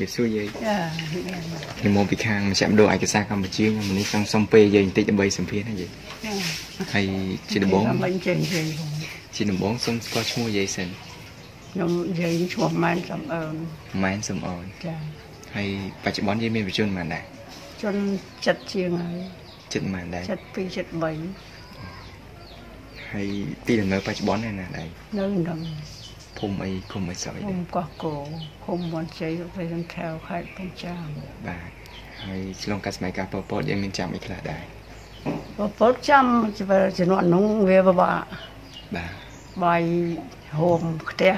វាសួរយាយចាខ្ញុំមកពីខាងមជ្ឈមណ្ឌលឯកសារកម្ពុជាខ្ញុំនេះចង់សុំពេលយាយបន្តិចដើម្បីសម្ភាសន៍ណាយាយហើយជាដំបូងមិនចេញចេញជាដំបូងសូមស្គាល់ឈ្មោះយាយសិនខ្ញុំយាយឈ្មោះម៉ែនសំអើនម៉ែនសំអូនចាហើយបច្ចុប្បន្នយាយមានបញ្ជនប៉ុន្មានដែរជនចិត្តជាងហើយចិត្តប៉ុន្មានដែរចិត្ត2ចិត្ត3ហើយទីដំណើរបច្ចុប្បន្នឯណាដែរនៅនឹង ភូមិអីឃុំអីសោយភូមិកោះគោភូមិមន់ជ័យទៅសង្ខេវខេត្តកំចាមបាទហើយឆ្លងកាត់សម័យកាលប៉ុលពតយើងមានចាំអីខ្លះដែរបពុតចាំជំនាន់នោះវាពិបាកបាទបាយហូមផ្ទះ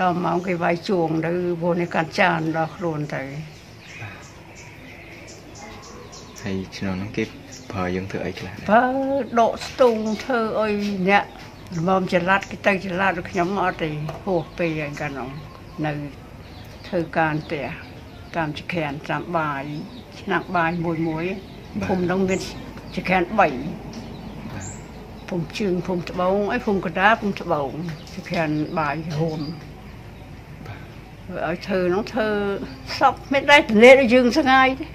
ដល់ម៉ោងគេវាយជួងទៅពូនេះកាត់ចានដល់ខ្លួនទៅហើយឆ្នាំនោះគេប្រើយើងធ្វើអីខ្លះដែរបើដកស្ទូងធ្វើអុយអ្នកល្មមចល័តគេទៅចល័តខ្ញុំអត់ទេហួសពេកហើយកាលនោះនៅធ្វើការផ្ទះតាមចក្រានតាមបាយឆ្នាំងបាយមួយមួយភូមិនោះមានចក្រាន3បាទភូមិជើងភូមិត្បូងអីភូមិកណ្ដាលភូមិត្បូងចក្រានបាយហូមឲ្យធ្វើនោះធ្វើសពមិនដែរទលេដូចយើងស្ងាយទេ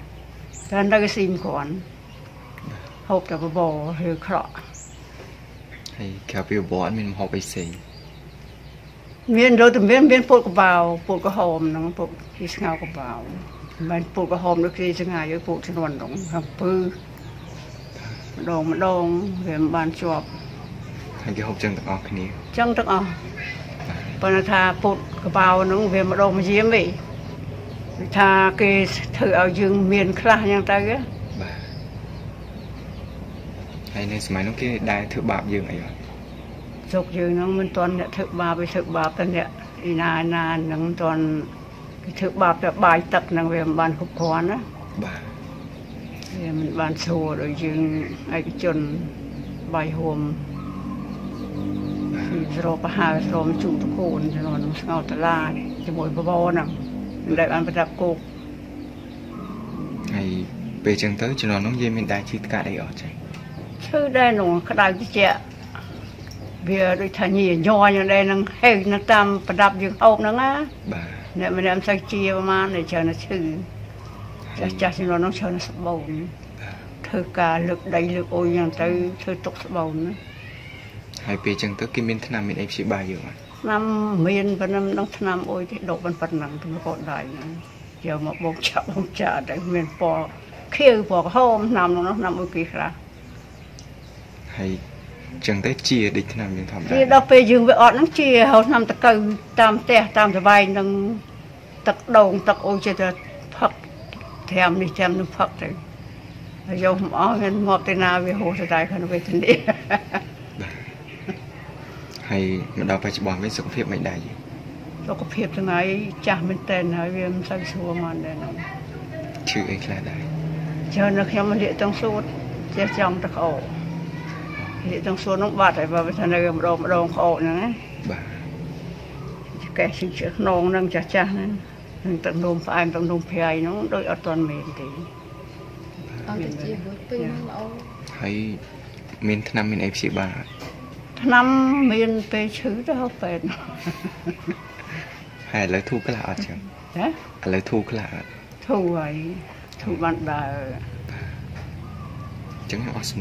តែនៅស៊ីមគ្រាន់ហូបតែបបរឬក្រក់ ហើយក្រៅពីបបរអត់មានម្ហូបអីផ្សេងមានដូចតែមានមានពុតកបៅពុតក្រហមហ្នឹងពុតគេស្ងោកបៅមិនមែនពុតក្រហមដូចគេស្ងាយឲ្យពុតជំនាន់ហ្នឹងអំពើម្ដងម្ដងវាមិនបានជាប់ហើយគេហូបចឹងទាំងអស់គ្នាចឹងទាំងអស់ប៉ុន្តែថាពុតកបៅហ្នឹងវាម្ដងមួយយាមទេគឺថាគេធ្វើឲ្យយើងមានខ្លះអញ្ចឹងទៅ ហ៎បាទហើយនៅសម័យនោះគេដែរធ្វើបាបយើងអីអត់សុកយើងហ្នឹងមិនទាន់អ្នកធ្វើបាបវាធ្វើបាបតែអ្នកឯណាឯណាហ្នឹងមិនទាន់គេធ្វើបាបតែបាយទឹកហ្នឹងវាមិនបានគ្រប់គ្រាន់ណាបាទវាមិនបានស្រួលដូចយើងឯកជនបាយហួមពីស្រោបហាស្រោមជុំតកូនជំនាន់នោះស្ងោតឡាជាមួយបបរហ្នឹងមិនដែលបានប្រដាប់គោកហើយពេលចឹងទៅជំនាន់នោះយាយមានដែរជិះកាត់អីអត់ចឹង ឈឺដែរនោះក្តៅតិចវាដូចថាញីញ័រយ៉ាងដែរនឹងហេងនឹងតាមប្រដាប់យើងអោបហ្នឹងណាបាទអ្នកម្នាក់មិនសូវជាប្រហែលតែច្រើនតែឈឺចាស់ចាស់ជំនាន់នោះច្រើនតែស្បូនធ្វើការលើកដីលើកអុយយ៉ាងទៅធ្វើទុកស្បូនណាហើយពេលចឹងទៅគេមានថ្នាំមានអីព្យាបាលយើងអត់ឆ្នាំមានប៉ុណ្ណឹងនឹងឆ្នាំអុយទេដកប៉ុណ្ប៉ុណ្ណឹងទៅក៏ដៃហ្នឹងយកមកបងឆាប់បងចាតែមានពណ៌ខៀវពណ៌ក្រហមឆ្នាំនោះឆ្នាំអុយគេខ្លះ ហើយចឹងទៅជាដូចថ្នាំយើងធម្មតាទីដល់ពេលយើងវាអត់ហ្នឹងជាហៅឆ្នាំតកៅតាមផ្ទះតាមសវែងនឹងទឹកដងទឹកអុយចេះតែផឹកត្រាំនេះត្រាំនោះផឹកទៅហើយយកមកអស់មានមកទៅណាវាហូរទៅតែខាងវេទនាហើយមកដល់បច្ចុប្បន្នវិញសុខភាពមិនដែរយាយសុខភាពថ្ងៃចាស់មែនតើហើយវាមិនសូវស្រួលមកដែរហ្នឹងឈឺអីខ្លះដែរច្រើននៅខ្ញុំលាកទាំងសួតចេះចំទៅក្អោលាកទាំងសួតនោះបាត់ហើយបើវាថានៅម្ដងម្ដងក្អោហ្នឹងណាបាទកែស៊ីជើខ្នងហ្នឹងចាស់ចាស់ហ្នឹងនឹងទឹកនោមផ្អែមទឹកនោមប្រៃហ្នឹងដូចអត់ទាន់មែនទេអត់ទៅជាមួយពេញហ្នឹងល្អហើយមានថ្នាំមានអីព្យាបាលអត់ឆ្នាំមានពេលឈឺទៅហៅពេទ្យហើយឥឡូវធូរខ្លះអត់ចឹងណាឥឡូវធូរខ្លះអត់ធូរហើយធូរបានដើរ ចឹងខ្ញុំអស់សំ